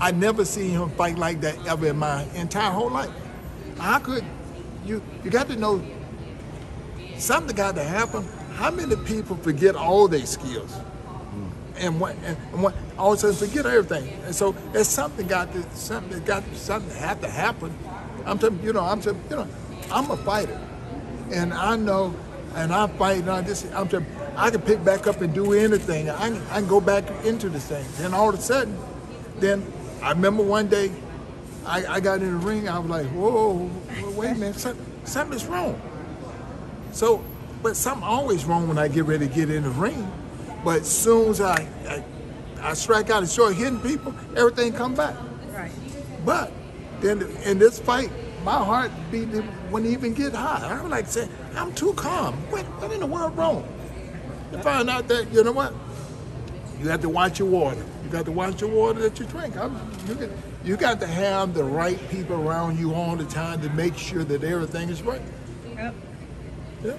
I never seen him fight like that ever in my entire whole life. How could you? You got to know something got to happen. How many people forget all their skills? Hmm. And what and, and what all of a sudden forget everything. And so there's something got to something got something had to happen. I'm telling you know I'm telling you know I'm a fighter, and I know, and I fight. And I just I'm telling I can pick back up and do anything. I can, I can go back into the thing. Then all of a sudden, then I remember one day I, I got in the ring. I was like, whoa, wait a minute, something, something's wrong. So, but something always wrong when I get ready to get in the ring. But as soon as I, I, I strike out and start hitting people, everything come back. Right. But then in this fight, my heart beat wouldn't even get high. I was like saying, I'm too calm. What, what in the world wrong? To find out that, you know what? You have to watch your water. You got to watch your water that you drink. I'm, you, got, you got to have the right people around you all the time to make sure that everything is right. Yep. Yeah.